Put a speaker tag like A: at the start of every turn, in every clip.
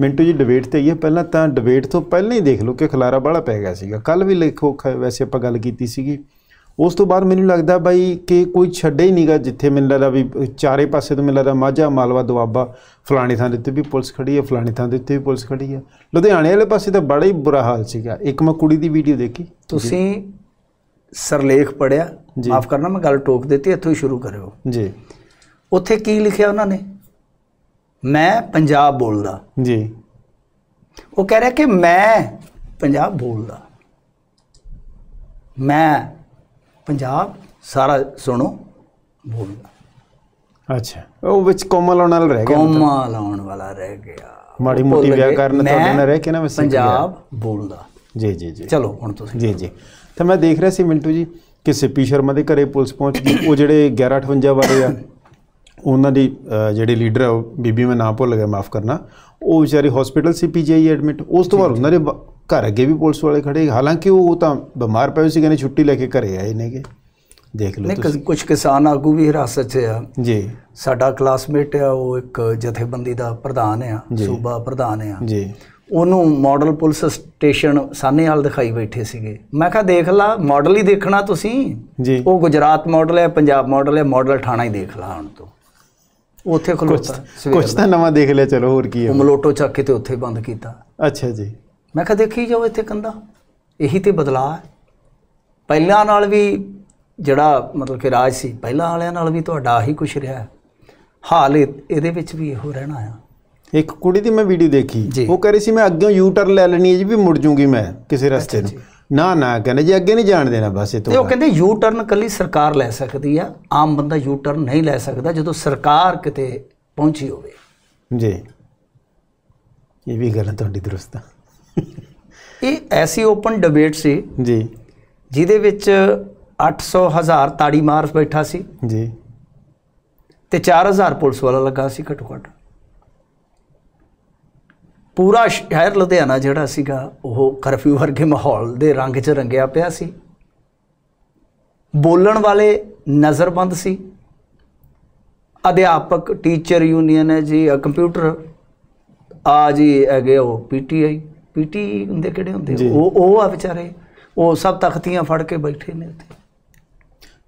A: ਮਿੰਟੂ ਜੀ ਡਿਬੇਟ ਤੇ ਆਈਏ। ਪਹਿਲਾਂ ਤਾਂ ਡਿਬੇਟ ਤੋਂ ਪਹਿਲਾਂ ਹੀ ਦੇਖ ਲਓ ਕਿ ਖਲਾਰਾ ਬਾਹਲਾ ਪੈ ਗਿਆ ਸੀਗਾ। ਕੱਲ ਵੀ ਲਿਖੋ ਵੈਸੇ ਆਪਾਂ ਗੱਲ ਕੀਤੀ ਸੀਗੀ। ਉਸ ਤੋਂ ਬਾਅਦ ਮੈਨੂੰ ਲੱਗਦਾ ਬਾਈ ਕਿ ਕੋਈ ਛੱਡੇ ਹੀ ਨਹੀਂਗਾ ਜਿੱਥੇ ਮੈਨੂੰ ਲੱਗਦਾ ਵੀ ਚਾਰੇ ਪਾਸੇ ਤੋਂ ਮੈਨੂੰ ਲੱਗਦਾ ਮਾਝਾ ਮਾਲਵਾ ਦੁਆਬਾ ਫਲਾਣੀ ਥਾਂ ਦੇ ਉੱਤੇ ਵੀ ਪੁਲਿਸ ਖੜੀ ਹੈ ਫਲਾਣੀ ਥਾਂ ਦੇ ਉੱਤੇ ਵੀ ਪੁਲਿਸ ਖੜੀ ਹੈ। ਲੁਧਿਆਣੇ ਵਾਲੇ ਪਾਸੇ ਤਾਂ ਬੜਾ ਹੀ ਬੁਰਾ ਹਾਲ ਸੀਗਾ। ਇੱਕ ਮੈਂ ਕੁੜੀ ਦੀ ਵੀਡੀਓ ਦੇਖੀ।
B: ਤੁਸੀਂ ਸਰਲੇਖ ਪੜਿਆ। ਮਾਫ ਕਰਨਾ ਮੈਂ ਗੱਲ ਟੋਕ ਦਿੱਤੀ ਇੱਥੋਂ ਹੀ ਸ਼ੁਰੂ ਕਰਿਓ।
A: ਜੀ।
B: ਉੱਥੇ ਕੀ ਲਿਖਿਆ ਉਹਨਾਂ ਨੇ? ਮੈਂ ਪੰਜਾਬ ਬੋਲਦਾ।
A: ਜੀ।
B: ਉਹ ਕਹਿ ਰਿਹਾ ਕਿ ਮੈਂ ਪੰਜਾਬ ਬੋਲਦਾ। ਮੈਂ ਪੰਜਾਬ ਸਾਰਾ ਸੁਣੋ ਬੋਲਦਾ।
A: ਅੱਛਾ। ਉਹ ਵਿੱਚ ਕੋਮਲ ਆਉਣ ਨਾਲ ਰਹਿ ਗਿਆ
B: ਕੋਮਾ ਲਾਉਣ ਵਾਲਾ ਰਹਿ ਗਿਆ।
A: ਮਾੜੀ ਮੋਟੀ
B: ਭੁੱਲ
A: ਵਿਆਹ
B: ਗਏ,
A: ਕਰਨ
B: ਮੈਂ
A: ਤੁਹਾਡੇ ਨਾਲ ਰਹਿ ਕੇ ਨਾ ਮੈਂ।
B: ਪੰਜਾਬ ਬੋਲਦਾ।
A: ਜੀ ਜੀ ਜੀ।
B: ਚਲੋ ਹੁਣ ਤੁਸੀਂ
A: ਜੀ ਜੀ। ਤਾਂ ਮੈਂ ਦੇਖ ਰਿਹਾ ਸੀ ਮਿੰਟੂ ਜੀ ਕਿ ਸਿੱਪੀ ਸ਼ਰਮਾ ਦੇ ਘਰੇ ਪੁਲਿਸ ਪਹੁੰਚ ਗਈ। ਉਹ ਜਿਹੜੇ 1158 ਵਾਲੇ ਆ ਉਹਨਾਂ ਦੀ ਜਿਹੜੇ ਲੀਡਰ ਆ ਉਹ ਬੀਬੀ ਮੈਂ ਨਾਮ ਭੁੱਲ ਗਿਆ ਮਾਫ ਕਰਨਾ। ਉਹ ਵਿਚਾਰੇ ਹਸਪੀਟਲ ਸੀ ਪੀਜੀਆਈ ਐਡਮਿਟ ਉਸ ਤੋਂ ਬਾਅਦ ਉਹਨਾਂ ਦੇ ਘਰ ਅੱਗੇ ਵੀ ਪੁਲਿਸ ਵਾਲੇ ਖੜੇ ਹਾਲਾਂਕਿ ਉਹ ਤਾਂ ਬਿਮਾਰ ਪਏ ਸੀ ਕਹਿੰਦੇ ਛੁੱਟੀ ਲੈ ਕੇ ਘਰੇ ਆਏ ਨੇਗੇ। ਦੇਖ ਲਓ ਤੁਸੀਂ।
B: ਕੁਝ ਕਿਸਾਨ ਆਗੂ ਵੀ ਹਿਰਾਸਤ 'ਚ ਆ।
A: ਜੀ।
B: ਸਾਡਾ ਕਲਾਸਮੇਟ ਆ ਉਹ ਇੱਕ ਜਥੇਬੰਦੀ ਦਾ ਪ੍ਰਧਾਨ ਆ। ਸੂਬਾ ਪ੍ਰਧਾਨ ਆ।
A: ਜੀ।
B: ਉਹਨੂੰ ਮਾਡਲ ਪੁਲਿਸ ਸਟੇਸ਼ਨ ਸਾਨੇਵਾਲ ਦਿਖਾਈ ਬੈਠੇ ਸੀਗੇ। ਮੈਂ ਕਿਹਾ ਦੇਖ ਲਾ ਮਾਡਲ ਹੀ ਦੇਖਣਾ ਤੁਸੀਂ?
A: ਜੀ।
B: ਉਹ ਗੁਜਰਾਤ ਮਾਡਲ ਹੈ ਪੰਜਾਬ ਮਾਡਲ ਹੈ ਮਾਡਲ ਠਾਣਾ ਹੀ ਦੇਖ ਲਾ ਹੁਣ ਤੋਂ। ਉੱਥੇ ਖਲੋਤਾ
A: ਕੁਝ ਤਾਂ ਨਵਾਂ ਦੇਖ ਲਿਆ ਚਲੋ ਹੋਰ ਕੀ ਹੈ
B: ਮਲੋਟੋ ਚੱਕ ਕੇ ਤੇ ਉੱਥੇ ਬੰਦ ਕੀਤਾ।
A: ਅੱਛਾ ਜੀ।
B: ਮੈਂ ਕਿਹਾ ਦੇਖੀ ਜਾਓ ਇੱਥੇ ਕੰਦਾ ਇਹੀ ਤੇ ਬਦਲਾਅ ਹੈ। ਪਹਿਲਾਂ ਨਾਲ ਵੀ ਜਿਹੜਾ ਮਤਲਬ ਕਿ ਰਾਜ ਸੀ ਪਹਿਲਾਂ ਵਾਲਿਆਂ ਨਾਲ ਵੀ ਤੁਹਾਡਾ ਆਹੀ ਕੁਛ ਰਿਹਾ। ਹਾਲ ਇਹ- ਇਹਦੇ ਵਿੱਚ ਵੀ ਇਹੋ ਰਹਿਣਾ ਆ।
A: ਇੱਕ ਕੁੜੀ ਦੀ ਮੈਂ ਵੀਡੀਓ ਦੇਖੀ। ਉਹ ਕਹ ਰਹੀ ਸੀ ਮੈਂ ਅੱਗੇ ਯੂ ਟਰਨ ਲੈ ਲੈਣੀ ਹੈ ਜੀ ਵੀ ਮੁੜ ਜੂਗੀ ਮੈਂ ਕਿਸੇ ਰਸਤੇ ਨੂੰ। ਨਾ ਨਾ ਕਹਿੰਦੇ ਜੀ ਅੱਗੇ ਨਹੀਂ ਜਾਣ ਦੇਣਾ ਬਸ ਇਹ
B: ਤੇ ਉਹ ਕਹਿੰਦੇ ਯੂ ਟਰਨ ਕੱਲੀ ਸਰਕਾਰ ਲੈ ਸਕਦੀ ਆ ਆਮ ਬੰਦਾ ਯੂ ਟਰਨ ਨਹੀਂ ਲੈ ਸਕਦਾ ਜਦੋਂ ਸਰਕਾਰ ਕਿਤੇ ਪਹੁੰਚੀ ਹੋਵੇ।
A: ਜੀ। ਇਹ ਵੀ ਗੱਲ ਤੁਹਾਡੀ ਦਰੁਸਤ। ਆ
B: ਇਹ ਐਸੀ ਓਪਨ ਡਿਬੇਟ ਸੀ
A: ਜੀ।
B: ਜਿਹਦੇ ਵਿੱਚ 800 ਹਜ਼ਾਰ ਤਾੜੀ ਮਾਰ ਬੈਠਾ ਸੀ
A: ਜੀ।
B: ਤੇ 4000 ਪੁਲਿਸ ਵਾਲਾ ਲੱਗਾ ਸੀ ਘੱਟੋ ਘੱਟ। ਪੂਰਾ ਸ਼ਹਿਰ ਲੁਧਿਆਣਾ ਜਿਹੜਾ ਸੀਗਾ ਉਹ ਕਰਫਿਊ ਵਰਗੇ ਮਾਹੌਲ ਦੇ ਰੰਗ 'ਚ ਰੰਗਿਆ ਪਿਆ ਸੀ। ਬੋਲਣ ਵਾਲੇ ਨਜ਼ਰਬੰਦ ਸੀ। ਅਧਿਆਪਕ ਟੀਚਰ ਯੂਨੀਅਨ ਹੈ ਜੀ ਕੰਪਿਊਟਰ। ਆ ਜੀ ਹੈਗੇ ਉਹ ਪੀਟੀਆਈ ਪੀਟੀ ਹੁੰਦੇ ਕਿਹੜੇ ਹੁੰਦੇ?
A: ਜੀ।
B: ਉਹ ਉਹ ਆ ਵਿਚਾਰੇ। ਉਹ ਸਭ ਤਖਤੀਆਂ ਫੜ ਕੇ ਬੈਠੇ ਨੇ ਉੱਥੇ।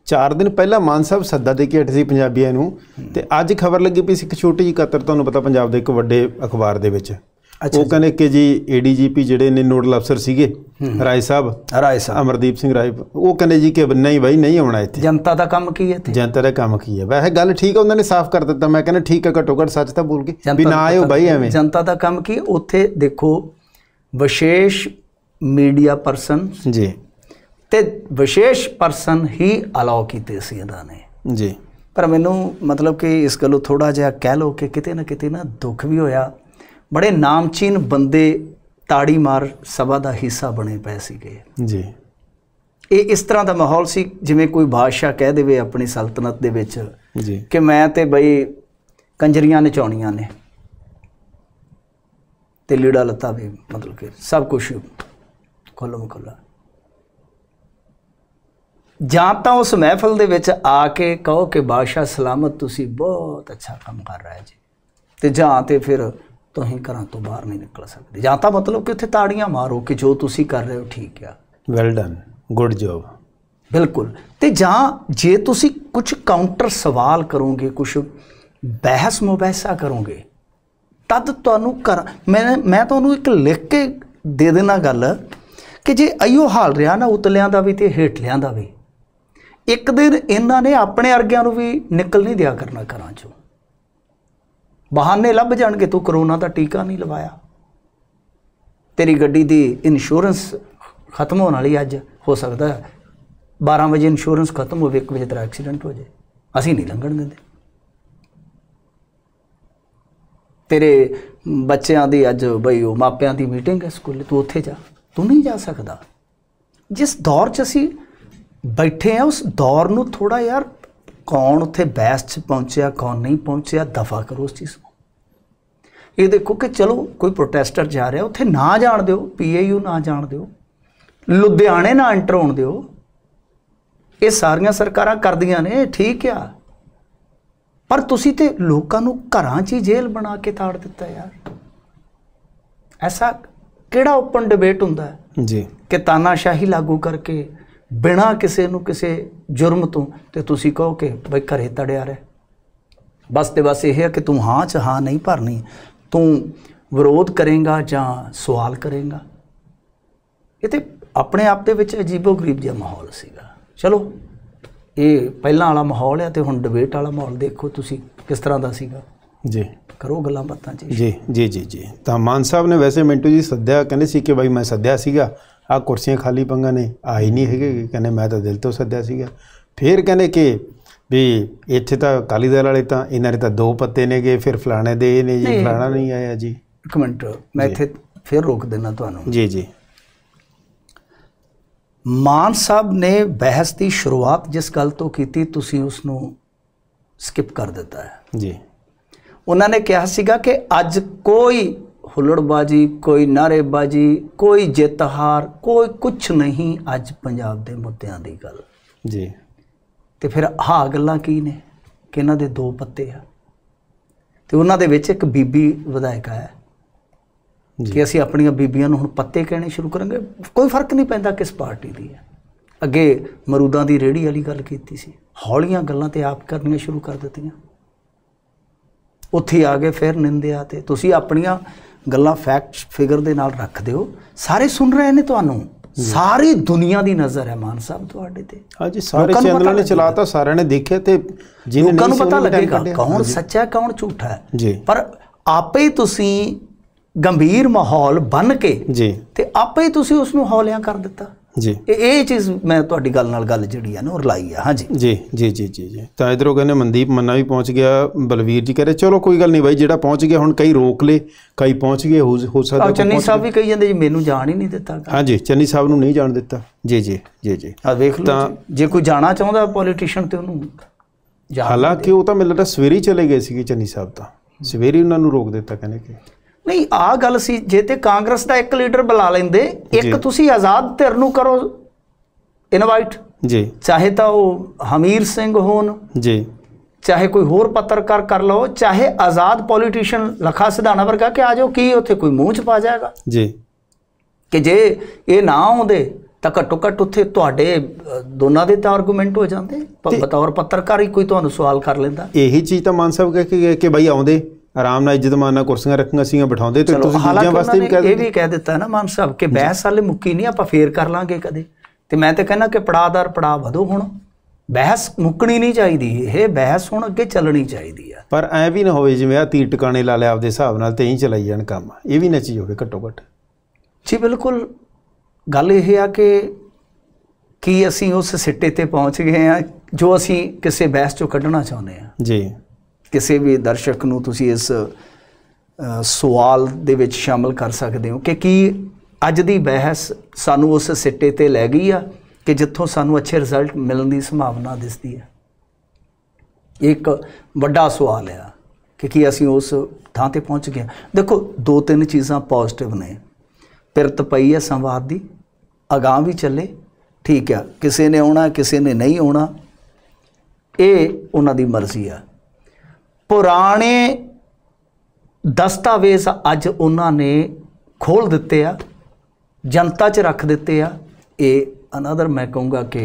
A: ਚਾਰ ਦਿਨ ਪਹਿਲਾਂ ਮਾਨ ਸਾਹਿਬ ਸੱਦਾ ਦੇ ਕੇ ਹਟੇ ਸੀ ਪੰਜਾਬੀਆਂ ਨੂੰ ਤੇ ਅੱਜ ਖਬਰ ਲੱਗੀ ਪਈ ਸੀ ਇੱਕ ਛੋਟੀ ਜਿਹੀ ਕਤਰ ਤੁਹਾਨੂੰ ਪਤਾ ਪੰਜਾਬ ਦੇ ਇੱਕ ਵੱਡੇ ਅਖਬਾਰ ਦੇ ਵਿੱਚ। ਉਹ ਕਹਿੰਦੇ ਕਿ ਜੀ ਏਡੀਜੀਪੀ ਜਿਹੜੇ ਨੇ ਨੋਡਲ ਅਫਸਰ ਸੀਗੇ ਰਾਏ ਸਾਹਿਬ
B: ਰਾਏ ਸਾਹਿਬ।
A: ਅਮਰਦੀਪ ਸਿੰਘ ਰਾਏ ਉਹ ਕਹਿੰਦੇ ਜੀ ਕਿ ਨਹੀਂ ਬਾਈ ਨਹੀਂ ਆਉਣਾ ਇੱਥੇ।
B: ਜਨਤਾ ਦਾ ਕੰਮ ਕੀ ਹੈ ਤੇ
A: ਜਨਤਾ ਦਾ ਕੰਮ ਕੀ ਹੈ? ਵੈਸੇ ਗੱਲ ਠੀਕ ਹੈ ਉਹਨਾਂ ਨੇ ਸਾਫ਼ ਕਰ ਦਿੱਤਾ। ਮੈਂ ਕਹਿੰਦਾ ਠੀਕ ਹੈ ਘੱਟੋ ਘੱਟ ਸੱਚ ਤਾਂ ਬੋਲ ਕੇ। ਵੀ ਨਾ ਆਇਓ ਬਾਈ ਐਵੇਂ।
B: ਜਨਤਾ ਦਾ ਕੰਮ ਕੀ ਉੱਥੇ ਦੇਖੋ ਵਿਸ਼ੇਸ਼ ਮੀਡੀਆ ਪਰਸਨ
A: ਜੀ।
B: ਤੇ ਵਿਸ਼ੇਸ਼ ਪਰਸਨ ਹੀ ਅਲਾਉ ਕੀਤੇ ਸੀ ਇਹਨਾਂ ਨੇ।
A: ਜੀ।
B: ਪਰ ਮੈਨੂੰ ਮਤਲਬ ਕਿ ਇਸ ਗੱਲੋਂ ਥੋੜਾ ਜਿਹਾ ਕਹਿ ਲੋ ਕਿ ਕਿਤੇ ਨਾ ਕਿਤੇ ਨਾ ਦੁੱਖ ਵੀ ਹੋਇਆ। ਬੜੇ ਨਾਮਚੀਨ ਬੰਦੇ ਤਾੜੀ ਮਾਰ ਸਭਾ ਦਾ ਹਿੱਸਾ ਬਣੇ ਪਏ ਸੀਗੇ।
A: ਜੀ।
B: ਇਹ ਇਸ ਤਰ੍ਹਾਂ ਦਾ ਮਾਹੌਲ ਸੀ ਜਿਵੇਂ ਕੋਈ ਬਾਦਸ਼ਾਹ ਕਹਿ ਦੇਵੇ ਆਪਣੀ ਸਲਤਨਤ ਦੇ ਵਿੱਚ
A: ਜੀ।
B: ਕਿ ਮੈਂ ਤੇ ਬਈ ਕੰਜਰੀਆਂ ਨਚਾਉਣੀਆਂ ਨੇ ਤੇ ਲੀੜਾ ਲੱਤਾ ਵੀ ਮਤਲਬ ਕਿ ਸਭ ਕੁਝ ਖੁੱਲ੍ਹਮ ਖੁੱਲਾ ਜਾਂ ਤਾਂ ਉਸ ਮਹਿਫਲ ਦੇ ਵਿੱਚ ਆ ਕੇ ਕਹੋ ਕਿ ਬਾਦਸ਼ਾਹ ਸਲਾਮਤ ਤੁਸੀਂ ਬਹੁਤ ਅੱਛਾ ਕੰਮ ਕਰ ਰਹੇ ਜੀ। ਤੇ ਜਾਂ ਤੇ ਫਿਰ ਤੁਸੀਂ ਘਰਾਂ ਤੋਂ ਬਾਹਰ ਨਹੀਂ ਨਿਕਲ ਸਕਦੇ। ਜਾਂ ਤਾਂ ਮਤਲਬ ਕਿ ਉੱਥੇ ਤਾੜੀਆਂ ਮਾਰੋ ਕਿ ਜੋ ਤੁਸੀਂ ਕਰ ਰਹੇ ਹੋ ਠੀਕ ਆ।
A: ਵੈਲ ਡਨ ਗੁੱਡ ਜੌਬ
B: ਬਿਲਕੁਲ। ਤੇ ਜਾਂ ਜੇ ਤੁਸੀਂ ਕੁਝ ਕਾਊਂਟਰ ਸਵਾਲ ਕਰੋਗੇ ਕੁਝ ਬਹਿਸ ਮੁਬੈਸਾ ਕਰੋਗੇ ਤਦ ਤੁਹਾਨੂੰ ਕਰ ਮੈਂ ਮੈਂ ਤੁਹਾਨੂੰ ਇੱਕ ਲਿਖ ਕੇ ਦੇ ਦੇਣਾ ਗੱਲ ਕਿ ਜੇ ਅਈਓ ਹਾਲ ਰਿਹਾ ਨਾ ਉਤਲਿਆਂ ਦਾ ਵੀ ਤੇ ਹੇਠਲਿਆਂ ਦਾ ਵੀ ਇੱਕ ਦਿਨ ਇਹਨਾਂ ਨੇ ਆਪਣੇ ਅਰਗਿਆਂ ਨੂੰ ਵੀ ਨਿਕਲ ਨਹੀਂ ਦਿਆ ਕਰਨਾ ਘਰਾਂ ਚੋਂ। ਬਹਾਨੇ ਲੱਭ ਜਾਣਗੇ, ਤੂੰ ਕਰੋਨਾ ਦਾ ਟੀਕਾ ਨਹੀਂ ਲਵਾਇਆ। ਤੇਰੀ ਗੱਡੀ ਦੀ ਇੰਸ਼ੋਰੈਂਸ ਖਤਮ ਹੋਣ ਵਾਲੀ ਅੱਜ, ਹੋ ਸਕਦਾ ਹੈ 12 ਵਜੇ ਇੰਸ਼ੋਰੈਂਸ ਖਤਮ ਹੋਵੇ 1 ਵਜੇ ਤੇਰਾ ਐਕਸੀਡੈਂਟ ਹੋ ਜਾਏ। ਅਸੀਂ ਨਹੀਂ ਲੰਘਣ ਦਿੰਦੇ। ਤੇਰੇ ਬੱਚਿਆਂ ਦੀ ਅੱਜ ਬਈ ਉਹ ਮਾਪਿਆਂ ਦੀ ਮੀਟਿੰਗ ਹੈ ਸਕੂਲ, ਤੂੰ ਉੱਥੇ ਜਾ। ਤੂੰ ਨਹੀਂ ਜਾ ਸਕਦਾ। ਜਿਸ ਦੌਰ 'ਚ ਅਸੀਂ ਬੈਠੇ ਆ ਉਸ ਦੌਰ ਨੂੰ ਥੋੜਾ ਯਾਰ ਕੌਣ ਉੱਥੇ ਬੈਸ 'ਚ ਪਹੁੰਚਿਆ ਕੌਣ ਨਹੀਂ ਪਹੁੰਚਿਆ ਦਫਾ ਕਰੋ ਉਸ ਚੀਜ਼ ਨੂੰ। ਇਹ ਦੇਖੋ ਕਿ ਚਲੋ ਕੋਈ ਪ੍ਰੋਟੈਸਟਰ ਜਾ ਰਿਹਾ ਉੱਥੇ ਨਾ ਜਾਣ ਦਿਓ ਪੀਏਯੂ ਨਾ ਜਾਣ ਦਿਓ ਲੁਧਿਆਣੇ ਨਾ ਐਂਟਰ ਹੋਣ ਦਿਓ। ਇਹ ਸਾਰੀਆਂ ਸਰਕਾਰਾਂ ਕਰਦੀਆਂ ਨੇ ਠੀਕ ਆ। ਪਰ ਤੁਸੀਂ ਤੇ ਲੋਕਾਂ ਨੂੰ ਘਰਾਂ 'ਚ ਹੀ ਜੇਲ੍ਹ ਬਣਾ ਕੇ ਤਾੜ ਦਿੱਤਾ ਯਾਰ। ਐਸਾ ਕਿਹੜਾ ਓਪਨ ਡਿਬੇਟ ਹੁੰਦਾ
A: ਜੀ।
B: ਕਿ ਤਾਨਾਸ਼ਾਹੀ ਲਾਗੂ ਕਰਕੇ ਬਿਨਾਂ ਕਿਸੇ ਨੂੰ ਕਿਸੇ ਜੁਰਮ ਤੋਂ ਤੇ ਤੁਸੀਂ ਕਹੋ ਕਿ ਬਈ ਘਰੇ ਤੜਿਆ ਰਹਿ। ਬਸ ਤੇ ਬਸ ਇਹ ਹੈ ਕਿ ਤੂੰ ਹਾਂ ਚ ਹਾਂ ਨਹੀਂ ਭਰਨੀ। ਤੂੰ ਵਿਰੋਧ ਕਰੇਗਾ ਜਾਂ ਸਵਾਲ ਕਰੇਗਾ। ਇਹ ਤੇ ਆਪਣੇ ਆਪ ਦੇ ਵਿੱਚ ਅਜੀਬੋ ਗਰੀਬ ਜਿਹਾ ਮਾਹੌਲ ਸੀਗਾ। ਚਲੋ ਇਹ ਪਹਿਲਾਂ ਵਾਲਾ ਮਾਹੌਲ ਹੈ ਤੇ ਹੁਣ ਡਿਬੇਟ ਵਾਲਾ ਮਾਹੌਲ ਦੇਖੋ ਤੁਸੀਂ ਕਿਸ ਤਰ੍ਹਾਂ ਦਾ ਸੀਗਾ।
A: ਜੀ।
B: ਕਰੋ ਗੱਲਾਂ ਬਾਤਾਂ ਜੀ।
A: ਜੀ ਜੀ ਜੀ ਜੀ। ਤਾਂ ਮਾਨ ਸਾਹਿਬ ਨੇ ਵੈਸੇ ਮਿੰਟੂ ਜੀ ਸੱਦਿਆ ਕਹਿੰਦੇ ਸੀ ਕਿ ਬਾਈ ਮੈਂ ਸੱਦਿਆ ਸੀਗਾ। ਆ ਕੁਰਸੀਆਂ ਖਾਲੀ ਪੰਗਾ ਨੇ ਆਈ ਨਹੀਂ ਹੈਗੇ ਕਹਿੰਦੇ ਮੈਂ ਤਾਂ ਦਿਲ ਤੋਂ ਸੱਦਿਆ ਸੀਗਾ। ਫਿਰ ਕਹਿੰਦੇ ਕਿ ਵੀ ਇੱਥੇ ਤਾਂ ਅਕਾਲੀ ਦਲ ਵਾਲੇ ਤਾਂ ਇਹਨਾਂ ਦੇ ਤਾਂ ਦੋ ਪੱਤੇ ਨੇਗੇ ਫਿਰ ਫਲਾਣੇ ਦੇ ਇਹ ਨੇ ਜੀ। ਫਲਾਣਾ ਨਹੀਂ ਆਇਆ ਜੀ।
B: ਇੱਕ ਮਿੰਟ ਮੈਂ ਇੱਥੇ ਫਿਰ ਰੋਕ ਦੇਣਾ ਤੁਹਾਨੂੰ।
A: ਜੀ ਜੀ।
B: ਮਾਨ ਸਾਹਿਬ ਨੇ ਬਹਿਸ ਦੀ ਸ਼ੁਰੂਆਤ ਜਿਸ ਗੱਲ ਤੋਂ ਕੀਤੀ ਤੁਸੀਂ ਉਸ ਨੂੰ ਸਕਿਪ ਕਰ ਦਿੱਤਾ ਹੈ।
A: ਜੀ।
B: ਉਹਨਾਂ ਨੇ ਕਿਹਾ ਸੀਗਾ ਕਿ ਅੱਜ ਕੋਈ ਹੁੱਲੜਬਾਜੀ ਕੋਈ ਨਾਰੇਬਾਜੀ ਕੋਈ ਜਿੱਤ ਹਾਰ ਕੋਈ ਕੁਝ ਨਹੀਂ ਅੱਜ ਪੰਜਾਬ ਦੇ ਮੁੱਦਿਆਂ ਦੀ ਗੱਲ।
A: ਜੀ।
B: ਤੇ ਫਿਰ ਆਹ ਗੱਲਾਂ ਕੀ ਨੇ? ਕਿ ਇਹਨਾਂ ਦੇ ਦੋ ਪੱਤੇ ਆ। ਤੇ ਉਹਨਾਂ ਦੇ ਵਿੱਚ ਇੱਕ ਬੀਬੀ ਵਿਧਾਇਕ ਹੈ
A: ਜੀ।
B: ਕਿ ਅਸੀਂ ਆਪਣੀਆਂ ਬੀਬੀਆਂ ਨੂੰ ਹੁਣ ਪੱਤੇ ਕਹਿਣੇ ਸ਼ੁਰੂ ਕਰਾਂਗੇ। ਕੋਈ ਫ਼ਰਕ ਨਹੀਂ ਪੈਂਦਾ ਕਿਸ ਪਾਰਟੀ ਦੀ ਹੈ। ਅੱਗੇ ਮਰੂਦਾਂ ਦੀ ਰੇੜੀ ਵਾਲੀ ਗੱਲ ਕੀਤੀ ਸੀ। ਹੌਲੀਆਂ ਗੱਲਾਂ ਤੇ ਆਪ ਕਰਨੀਆਂ ਸ਼ੁਰੂ ਕਰ ਦਿੱਤੀਆਂ। ਉੱਥੇ ਆ ਗਏ ਫਿਰ ਨਿੰਦਿਆ ਤੇ ਤੁਸੀਂ ਆਪਣੀਆਂ ਗੱਲਾਂ ਫੈਕਟ ਫਿਗਰ ਦੇ ਨਾਲ ਰੱਖ ਦਿਓ। ਸਾਰੇ ਸੁਣ ਰਹੇ ਨੇ ਤੁਹਾਨੂੰ। ਸਾਰੀ ਦੁਨੀਆ ਦੀ ਨਜ਼ਰ ਹੈ ਮਾਨ ਸਾਹਿਬ ਤੁਹਾਡੇ ਤੇ।
A: ਹਾਂਜੀ ਸਾਰੇ ਚੈਨਲਾਂ ਨੇ ਚਲਾਤਾ ਸਾਰਿਆਂ ਨੇ ਦੇਖਿਆ ਤੇ ਜਿਹਨੇ
B: ਲੋਕਾਂ ਨੂੰ ਪਤਾ ਲੱਗੇਗਾ। ਕੌਣ ਸੱਚਾ ਕੌਣ ਝੂਠਾ ਹੈ।
A: ਜੀ।
B: ਪਰ ਆਪੇ ਤੁਸੀਂ ਗੰਭੀਰ ਮਾਹੌਲ ਬਣ ਕੇ
A: ਜੀ।
B: ਤੇ ਆਪੇ ਤੁਸੀਂ ਉਸ ਨੂੰ ਹੌਲਿਆਂ ਕਰ ਦਿੱਤਾ।
A: ਜੀ।
B: ਇਹ ਚੀਜ਼ ਮੈਂ ਤੁਹਾਡੀ ਗੱਲ ਨਾਲ ਗੱਲ ਜਿਹੜੀ ਹੈ ਨਾ ਉਹ ਰਲਾਈ ਆ। ਹਾਂਜੀ।
A: ਜੀ ਜੀ ਜੀ ਜੀ ਜੀ। ਤਾਂ ਇਧਰੋਂ ਕਹਿੰਦੇ ਮਨਦੀਪ ਮੰਨਾ ਵੀ ਪਹੁੰਚ ਗਿਆ ਬਲਵੀਰ ਜੀ ਕਹ ਰਹੇ ਚਲੋ ਕੋਈ ਗੱਲ ਨਹੀਂ ਬਾਈ ਜਿਹੜਾ ਪਹੁੰਚ ਗਿਆ ਹੁਣ ਕਈ ਰੋਕ ਲੇ ਕਈ ਪਹੁੰਚ ਗਏ ਹੋ ਸਕਦਾ
B: ਚੰਨੀ ਸਾਹਿਬ ਵੀ ਕਹੀ ਜਾਂਦੇ ਜੀ ਮੈਨੂੰ ਜਾਣ ਹੀ ਨਹੀਂ ਦਿੱਤਾ।
A: ਹਾਂਜੀ ਚੰਨੀ ਸਾਹਿਬ ਨੂੰ ਨਹੀਂ ਜਾਣ ਦਿੱਤਾ। ਜੀ ਜੀ ਜੀ ਜੀ।
B: ਆ ਵੇਖ ਲਓ
A: ਤਾਂ-
B: ਜੀ, ਕੋਈ ਜਾਣਾ ਚਾਹੁੰਦਾ ਪੋਲੀਟੀਸ਼ੀਅਨ ਤੇ ਉਹਨੂੰ
A: ਹਾਲਾਂਕਿ ਉਹ ਤਾਂ ਮੈਨੂੰ ਲੱਗਦਾ ਸਵੇਰੇ ਹੀ ਚਲੇ ਗਏ ਸੀਗੇ ਚੰਨੀ ਸਾਹਿਬ ਤਾਂ। ਸਵੇਰੇ ਉਹਨਾਂ ਨੂੰ ਰੋਕ ਦਿੱਤਾ ਕਹਿੰਦੇ ਕਿ।
B: ਨਹੀਂ ਆ ਗੱਲ ਸੀ ਜੇ ਤੇ ਕਾਂਗਰਸ ਦਾ ਇੱਕ ਲੀਡਰ ਬੁਲਾ ਲੈਂਦੇ ਇੱਕ ਤੁਸੀਂ ਆਜ਼ਾਦ ਧਿਰ ਨੂੰ ਕਰੋ ਇਨਵਾਈਟ।
A: ਜੀ।
B: ਚਾਹੇ ਤਾਂ ਉਹ ਹਮੀਰ ਸਿੰਘ ਹੋਣ
A: ਜੀ।
B: ਚਾਹੇ ਕੋਈ ਹੋਰ ਪੱਤਰਕਾਰ ਕਰ ਲਓ ਚਾਹੇ ਆਜ਼ਾਦ ਪੋਲੀਟੀਸ਼ੀਅਨ ਲਖਾ ਸਿਧਾਣਾ ਵਰਗਾ ਕਿ ਆ ਜਾਓ ਕੀ ਉੱਥੇ ਕੋਈ ਮੂੰਹ ਚ ਪਾ ਜਾਏਗਾ?
A: ਜੀ।
B: ਕਿ ਜੇ ਇਹ ਨਾ ਆਉਂਦੇ ਤਾਂ ਘੱਟੋ ਘੱਟ ਉੱਥੇ ਤੁਹਾਡੇ ਦੋਨਾਂ ਦੇ ਤਾਂ ਆਰਗੂਮੈਂਟ ਹੋ ਜਾਂਦੇ। ਬਤੌਰ ਪੱਤਰਕਾਰ ਹੀ ਕੋਈ ਤੁਹਾਨੂੰ ਸਵਾਲ ਕਰ ਲੈਂਦਾ।
A: ਇਹੀ ਚੀਜ਼ ਤਾਂ ਮਾਨ ਸਾਹਿਬ ਕਹਿ ਕਿ ਬਾਈ ਆਉਂਦੇ। ਆਰਾਮ ਨਾਲ ਇੱਜ਼ਤ ਮਾਨ ਨਾਲ ਕੁਰਸੀਆਂ ਰੱਖੀਆਂ ਸੀਗੀਆਂ ਬਿਠਾਉਂਦੇ ਤੇ ਤੁਸੀਂ ਦੂਜਿਆਂ ਵਾਸਤੇ ਵੀ ਕਹਿ
B: ਇਹ ਵੀ ਕਹਿ ਦਿੱਤਾ ਨਾ ਮਾਨ ਸਾਹਿਬ ਕਿ ਬਹਿਸ ਵਾਲੇ ਮੁੱਕੀ ਨਹੀਂ ਆਪਾਂ ਫੇਰ ਕਰ ਲਾਂਗੇ ਕਦੇ। ਤੇ ਮੈਂ ਤੇ ਕਹਿੰਦਾ ਕਿ ਪੜਾਦਰ ਪੜਾ ਵਧੋ ਹੁਣ। ਬਹਿਸ ਮੁੱਕਣੀ ਨਹੀਂ ਚਾਹੀਦੀ ਇਹ ਬਹਿਸ ਹੁਣ ਅੱਗੇ ਚੱਲਣੀ ਚਾਹੀਦੀ ਆ।
A: ਪਰ ਐ ਵੀ ਨਾ ਹੋਵੇ ਜਿਵੇਂ ਆ ਤੀਰ ਟਿਕਾਣੇ ਲਾ ਲਿਆ ਆਪਦੇ ਹਿਸਾਬ ਨਾਲ ਤੇ ਹੀ ਚਲਾਈ ਜਾਣ ਕੰਮ। ਇਹ ਵੀ ਨਾ ਚੀਜ਼ ਹੋਵੇ ਘੱਟੋ ਘੱਟ।
B: ਜੀ ਬਿਲਕੁਲ। ਗੱਲ ਇਹ ਆ ਕਿ ਕੀ ਅਸੀਂ ਉਸ ਸਿੱਟੇ ਤੇ ਪਹੁੰਚ ਗਏ ਆ ਜੋ ਅਸੀਂ ਕਿਸੇ ਬਹਿਸ ਚੋਂ ਕੱਢਣਾ ਚਾਹੁੰਦੇ ਆ।
A: ਜੀ।
B: ਕਿਸੇ ਵੀ ਦਰਸ਼ਕ ਨੂੰ ਤੁਸੀਂ ਇਸ ਸਵਾਲ ਦੇ ਵਿੱਚ ਸ਼ਾਮਲ ਕਰ ਸਕਦੇ ਹੋ ਕਿ ਕੀ ਅੱਜ ਦੀ ਬਹਿਸ ਸਾਨੂੰ ਉਸ ਸਿੱਟੇ ਤੇ ਲੈ ਗਈ ਆ ਕਿ ਜਿੱਥੋਂ ਸਾਨੂੰ ਅੱਛੇ ਰਿਜ਼ਲਟ ਮਿਲਣ ਦੀ ਸੰਭਾਵਨਾ ਦਿਸਦੀ ਹੈ? ਇੱਕ ਵੱਡਾ ਸਵਾਲ ਆ ਕਿ ਕੀ ਅਸੀਂ ਉਸ ਥਾਂ ਤੇ ਪਹੁੰਚ ਗਏ ਹਾਂ? ਦੇਖੋ, ਦੋ ਤਿੰਨ ਚੀਜ਼ਾਂ ਪੋਜ਼ਿਟਿਵ ਨੇ। ਪਿਰਤ ਪਈ ਹੈ ਸੰਵਾਦ ਦੀ, ਅਗਾਹ ਵੀ ਚੱਲੇ, ਠੀਕ ਆ। ਕਿਸੇ ਨੇ ਆਉਣਾ, ਕਿਸੇ ਨੇ ਨਹੀਂ ਆਉਣਾ, ਇਹ ਉਹਨਾਂ ਦੀ ਮਰਜ਼ੀ ਆ। ਪੁਰਾਣੇ ਦਸਤਾਵੇਜ਼ ਅੱਜ ਉਹਨਾਂ ਨੇ ਖੋਲ ਦਿੱਤੇ ਆ ਜਨਤਾ 'ਚ ਰੱਖ ਦਿੱਤੇ ਆ। ਇਹ ਅਨਦਰ ਮੈਂ ਕਹੂੰਗਾ ਕਿ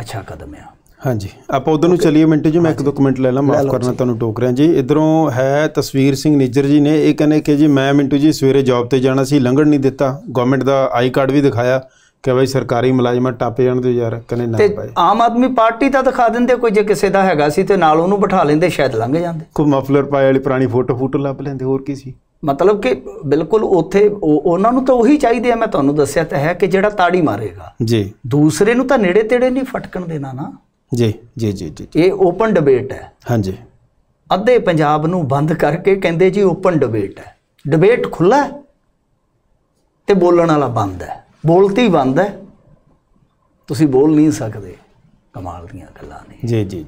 B: ਅੱਛਾ ਕਦਮ ਆ।
A: ਹਾਂਜੀ ਆਪਾਂ ਉਧਰ ਨੂੰ ਚੱਲੀਏ ਮਿੰਟੂ ਜੀ ਮੈਂ ਇੱਕ ਦੋ ਕਮੈਂਟ ਲੈ ਲਾਂ ਮਾਫ ਕਰਨਾ ਤੁਹਾਨੂੰ ਟੋਕ ਰਿਹਾ। ਜੀ ਇਧਰੋਂ ਹੈ ਤਸਵੀਰ ਸਿੰਘ ਨਿੱਜਰ ਜੀ ਨੇ ਇਹ ਕਹਿੰਦੇ ਕਿ ਜੀ ਮੈਂ ਮਿੰਟੂ ਜੀ ਸਵੇਰੇ ਜੌਬ ਤੇ ਜਾਣਾ ਸੀ ਲੰਘਣ ਨਹੀਂ ਦਿੱਤਾ। ਗਵਰਨਮੈਂਟ ਦਾ ਆਈ ਕਾਰਡ ਵੀ ਦਿਖਾਇਆ। ਕਿ ਬਈ ਸਰਕਾਰੀ ਮੁਲਾਜ਼ਮਾਂ ਟੱਪ ਜਾਣ ਦਿਓ ਯਾਰ ਕਹਿੰਦੇ ਨਾ
B: ਤੇ
A: ਭਾਈ।
B: ਆਮ ਆਦਮੀ ਪਾਰਟੀ ਦਾ ਦਿਖਾ ਦਿੰਦੇ ਕੋਈ ਜੇ ਕਿਸੇ ਦਾ ਹੈਗਾ ਸੀ ਤੇ ਨਾਲ ਉਹਨੂੰ ਬਿਠਾ ਲੈਂਦੇ ਸ਼ਾਇਦ ਲੰਘ ਜਾਂਦੇ।
A: ਕੋਈ ਮਫਲਰ ਪਾਏ ਵਾਲੀ ਪੁਰਾਣੀ ਫੋਟੋ ਫੋਟੋ ਲੱਭ ਲੈਂਦੇ ਹੋਰ ਕੀ ਸੀ?
B: ਮਤਲਬ ਕਿ ਬਿਲਕੁਲ ਉੱਥੇ ਉਹ- ਉਹਨਾਂ ਨੂੰ ਤਾਂ ਉਹੀ ਚਾਹੀਦੇ ਆ ਮੈਂ ਤੁਹਾਨੂੰ ਦੱਸਿਆ ਤਾਂ ਹੈ ਕਿ ਜਿਹੜਾ ਤਾੜੀ ਮਾਰੇਗਾ।
A: ਜੀ।
B: ਦੂਸਰੇ ਨੂੰ ਤਾਂ ਨੇੜੇ ਤੇੜੇ ਨਹੀਂ ਫਟਕਣ ਦੇਣਾ ਨਾ।
A: ਜੀ ਜੀ ਜੀ ਜੀ।
B: ਇਹ ਓਪਨ ਡਿਬੇਟ ਹੈ।
A: ਹਾਂਜੀ।
B: ਅੱਧੇ ਪੰਜਾਬ ਨੂੰ ਬੰਦ ਕਰਕੇ ਕਹਿੰਦੇ ਜੀ ਓਪਨ ਡਿਬੇਟ ਹੈ। ਡਿਬੇਟ ਖੁੱਲਾ ਤੇ ਬੋਲਣ ਵਾਲਾ ਬੰਦ ਹੈ। ਬੋਲਤੀ ਬੰਦ ਹੈ। ਤੁਸੀਂ ਬੋਲ ਨਹੀਂ ਸਕਦੇ। ਕਮਾਲ ਦੀਆਂ ਗੱਲਾਂ ਨੇ।
A: ਜੀ ਜੀ।